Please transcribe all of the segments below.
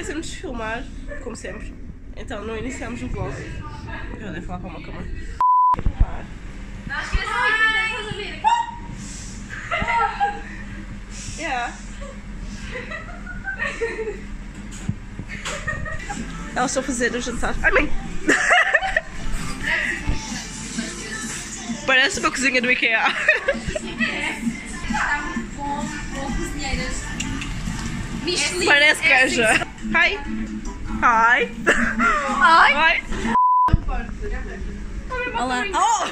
esquecemos de filmar, como sempre. Então não iniciamos o vlog. Eu devo falar para uma câmera. Filmar. Yeah. Elas estão a fazer o jantar. Ai, mãe! Parece uma cozinha do IKEA. Michelin. Parece canja. Hi! Hi! Hi! Olá. Oh!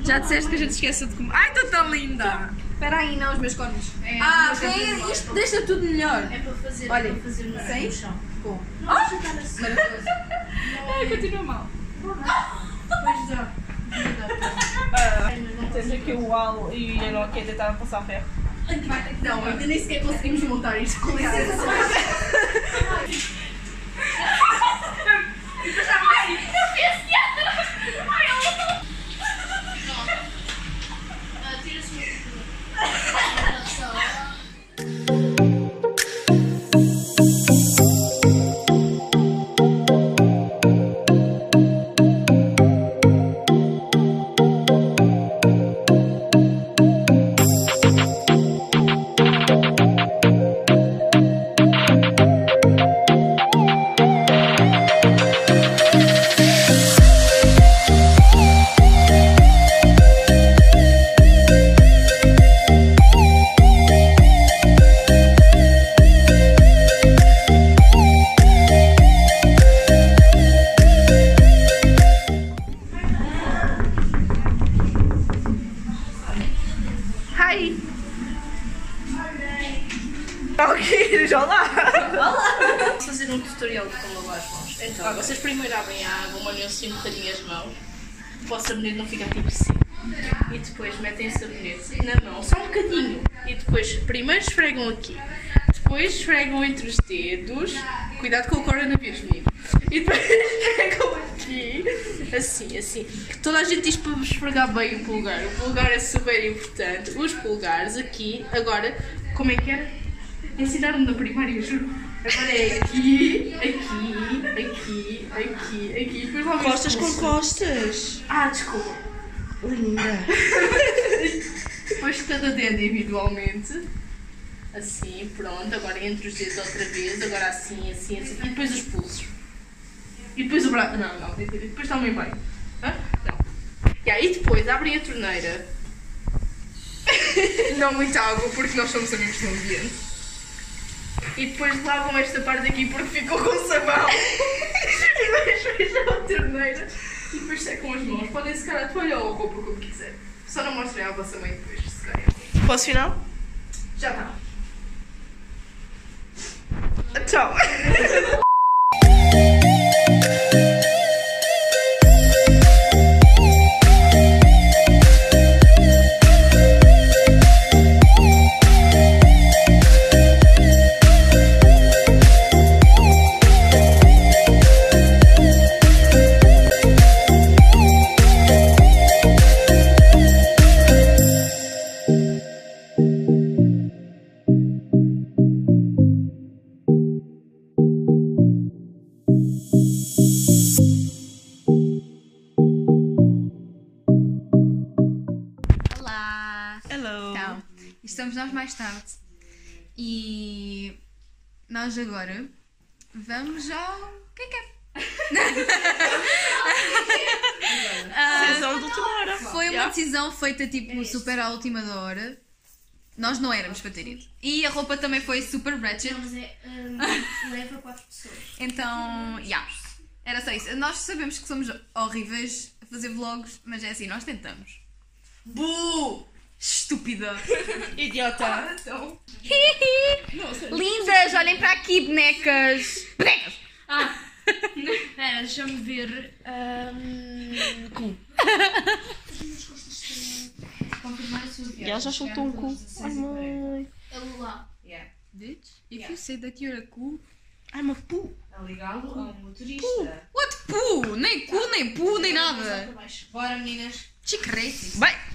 Já disseste que a gente esqueceu de comer. Ai, estou tão linda! Espera aí, não, os meus cones. ah, tem, isto deixa tudo melhor. É para fazer, Olha, é para fazer no, sem? chão. Bom. Maravilhoso. Ai, continua mal. Depois dá. Ah, tens aqui o Al e o Enoque a tentar passar ferro. Não, ainda nem sequer conseguimos montar isto com licença. Ah, sabonete não ficar tipo assim. E depois metem sabonete na mão, só um bocadinho. E depois, primeiro esfregam aqui, depois esfregam entre os dedos. Cuidado com o coronavírus, menino. E depois esfregam aqui, assim, assim. Toda a gente diz para esfregar bem o pulgar. O pulgar é super importante. Os pulgares aqui, agora, como é que era? Ensinaram-me na primária, juro. Agora é aqui, aqui, aqui, aqui, aqui. Depois Costas os com costas! Ah, desculpa. Linda! Depois cada dedo individualmente. Assim, pronto. Agora entre os dedos outra vez. Agora assim, assim, assim. E depois os pulsos. E depois o braço. Não, não. Depois também bem. Hã? Não. E aí depois abrem a torneira. não muita água porque nós somos amigos do ambiente. E depois lavam esta parte aqui porque ficou com sabão. e depois fecham a torneira. E depois secam as mãos. Podem secar a toalha ou a roupa como quiser. Só não mostrem à vossa mãe depois de secarem. Posso final? Já está. Tchau! mais tarde e nós agora vamos ao. O que é que é? Decisão de última hora! Foi uma decisão feita tipo super à última da hora. Nós não éramos para ter ido. E a roupa também foi super ratchet. Não, mas é. hum, leva quatro pessoas. Então, yeah. Era só isso. Nós sabemos que somos horríveis a fazer vlogs, mas é assim, nós tentamos. Bu! Estúpida! Idiota! Então. Lindas, olhem para aqui, bonecas! Bonecas! Espera, deixa-me ver. Um, cu. E ela já soltou um cu. Ai mãe! Ele lá. Bitch, if you say that you're a cool. I'm a poo! a ligá-lo a um motorista. What pu? Nem cu, nem pu, nem nada. Bora, meninas. Racing. Vai!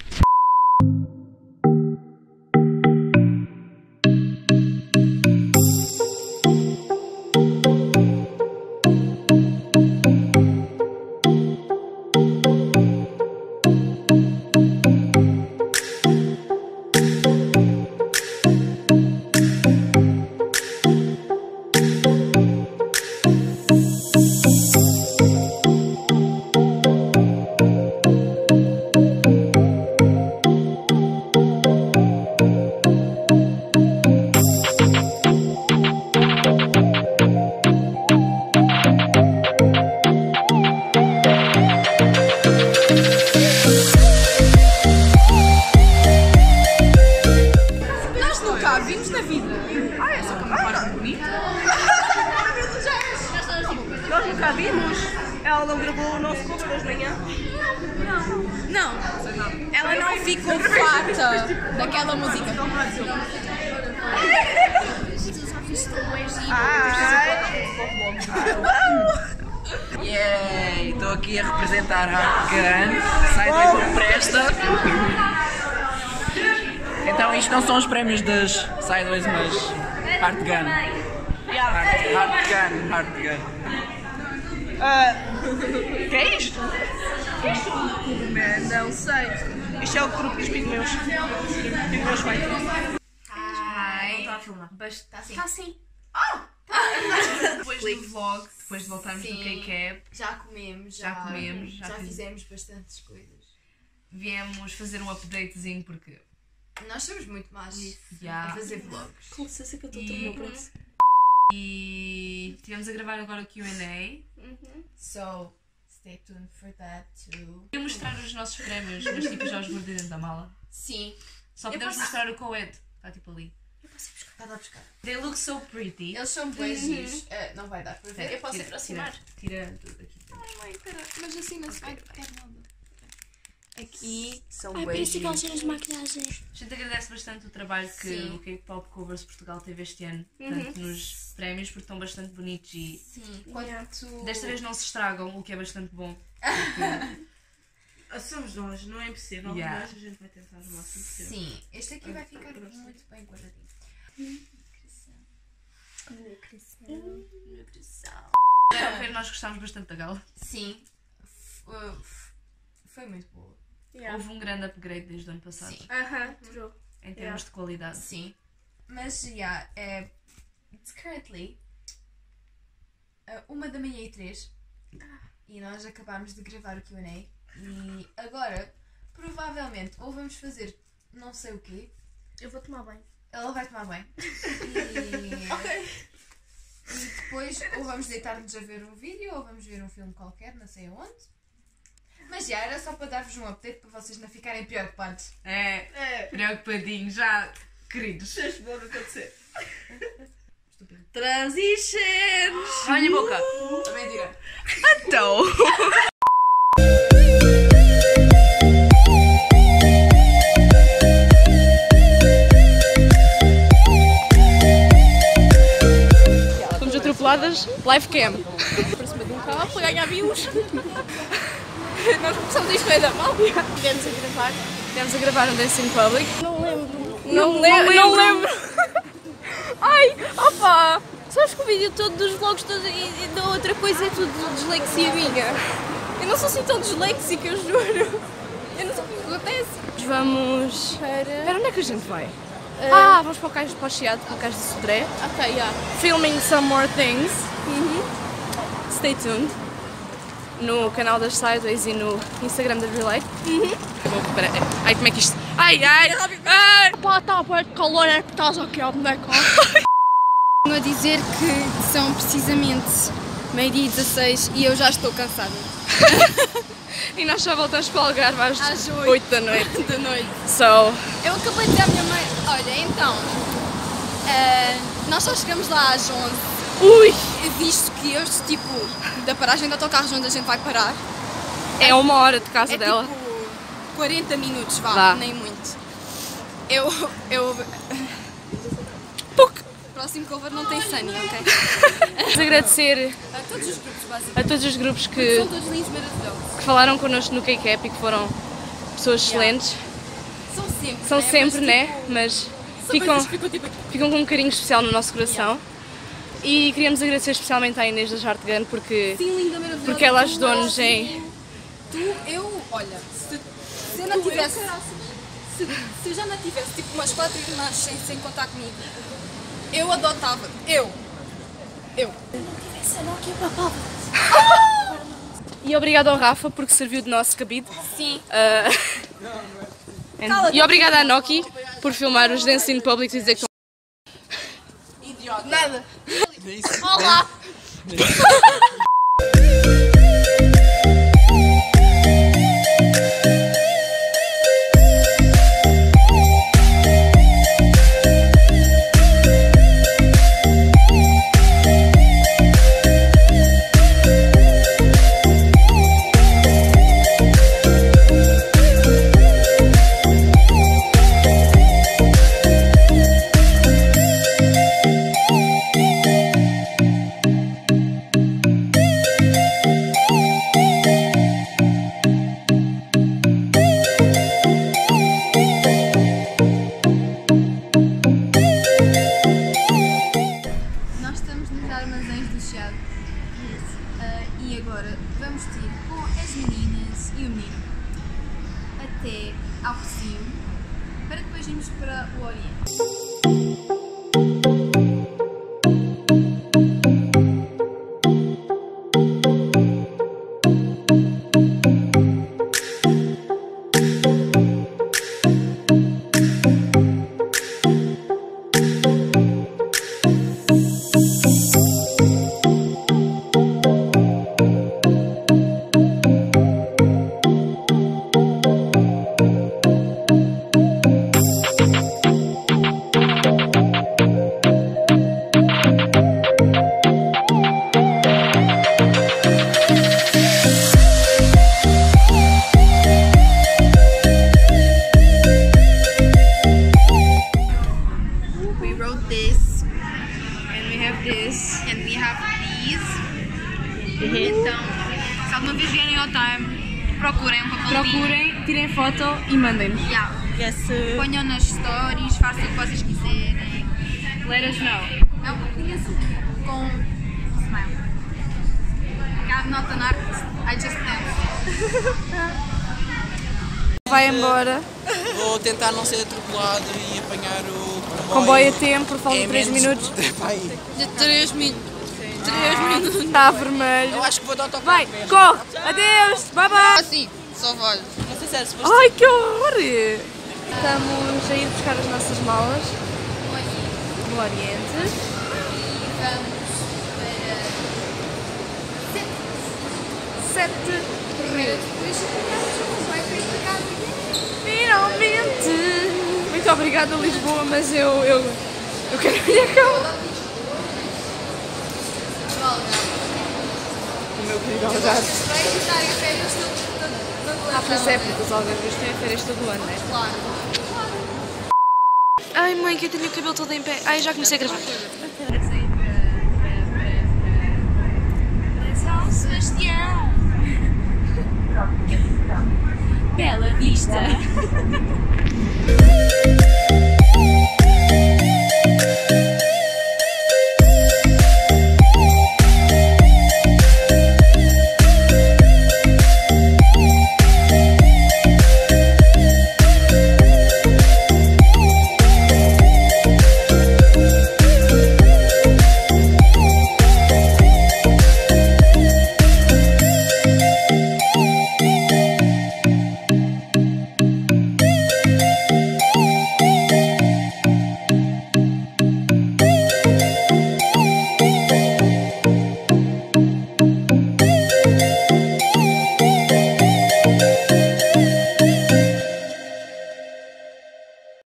Estou aqui a representar a Gun. Sideways não presta. Então isto não são os prémios das Sideways, mas Hard Gun. Hard, hard Gun, Hard Gun. que é isto? Não sei. Isto é o grupo dos pigmeus. Pigmeus feito. Ai. Está a filmar. Está assim. Está assim. Depois do vlog, depois de voltarmos do Sim. K-Cap, Já comemos, já, Já comemos, já já fiz- fizemos bastantes coisas. viemos fazer um updatezinho porque. Nós somos muito más a Já. fazer vlogs. Com licença que eu estou a E- tornar o preço. E tivemos a gravar agora o QA. So, stay tuned for that too. Ia mostrar os nossos prémios, mas tipo já os guardei dentro da mala. Sim. Só podemos posso- mostrar o Coed. Está tipo ali. Está lá buscar. They look so pretty. Eles são bem giros. Ah, não vai dar para ver. Eu posso Tira- aproximar? Tira, tira tudo aqui. Ai, mãe, pera. Mas assim não se vai nada. Aqui são Ai, parece aquelas cenas de maquilhagem. A gente agradece bastante o trabalho que Sim. o K-Pop Covers Portugal teve este ano, tanto nos prémios, porque estão bastante bonitos e Sim. Quanto... desta vez não se estragam, o que é bastante bom. Ah, Somos nós, não é impossível. Yeah. Mas a gente vai tentar o máximo possível. Sim. Este aqui vai ficar muito bem guardadinho. Deram ver, nós gostámos bastante da gala. Sim. F- uh, Foi muito boa. Houve um grande upgrade desde o ano passado, Sim. Aham, true. em termos de qualidade. Sim. Mas, já, é... It's currently uh, uma da manhã e três. E nós acabámos de gravar o Q&A. E agora, provavelmente, ou vamos fazer não sei o quê. Eu vou tomar banho. Ela vai tomar banho. E... E depois, ou vamos deitar-nos a ver um vídeo, ou vamos ver um filme qualquer, não sei aonde. Mas já, era só para dar-vos um update para vocês não ficarem preocupados. É, É, preocupadinho, já, queridos. isto pode acontecer. Transitions! Olha a boca! Mentira. Então. Fomos atropeladas, live cam. Para cima de um carro para ganhar views. Nós começamos isto bem da mal. Estivemos a gravar. Estivemos a gravar um Dance in Public. Não lembro. Não, lembro. Não lembro. Ai, opa! Sabes que o vídeo todo dos vlogs todos e, da outra coisa é tudo dislexia minha. Eu não sou assim tão disléxica, eu juro. Eu não sei o que acontece. Vamos para... Espera, onde é que a gente vai? Ah, vamos para o cais para o Chiado, para o cais de Sodré. Ok, yeah. Filming some more things. Stay tuned. No canal das Sideways e no Instagram da Relay. Vou, espera, ai, como é que isto... Ai, ai, ai! Pá, está a pôr de calor, é que estás aqui ao boneco. A dizer que são precisamente meio-dia e 16 e eu já estou cansada. E nós só voltamos para o Algarve às, Às oito. 8 da noite. Da noite. So, Eu acabei de dizer à minha mãe, olha, então, eh, nós só chegamos lá às 11, ui, visto que este tipo da paragem de autocarros onde a gente vai parar é uma hora de casa é dela. tipo 40 minutos, vá, Vá. nem muito. Eu, eu... Próximo cover não tem Sunny, ok? Agradecer A todos os grupos, basicamente. a todos os grupos que, São todos lindos, maravilhosos. que falaram connosco no K-Cap e que foram pessoas excelentes. São sempre, São né? sempre, Mas, né? tipo, Mas ficam, tipo ficam com um carinho especial no nosso coração. E queríamos agradecer especialmente à Inês da Jartegan porque, Sim, linda, maravilhosa. porque ela Tu, ajudou-nos em. Tu, eu, olha, se, se eu não tivesse. Se, se eu já não tivesse tipo umas quatro irmãs sem, sem contar comigo, eu adotava. Eu. Eu. E obrigado ao Rafa porque serviu de nosso cabide. Sim. And- e obrigada à Noki por filmar os Dance in Public e dizer que Nada. Olá. Stories, façam o que vocês quiserem. Let us know. Não, diga-se com smile. I'm not an artist, I just dance. Vai embora. Vou tentar não ser atropelado e apanhar o Comboio a tempo, por falta de em 3 menos- minutos. De 3 minutos. 3 minutos. Está vermelho. eu acho que vou dar autocarro. Vai, corre! Adeus! Bye bye! Assim, só vai. Não sei se era suposto. Ai, que horror! Estamos a ir buscar as nossas malas no Oriente. Vamos Sete para para casa. Finalmente! Muito obrigada, Lisboa, mas eu, eu, eu quero ir a cama. O meu querido Algarve. Ah, pois é, porque os algarvios têm férias todo ano, não é? Claro. Ai, mãe, que eu tenho o cabelo todo em pé. Ai, já comecei a gravar. São Sebastião. Bela vista.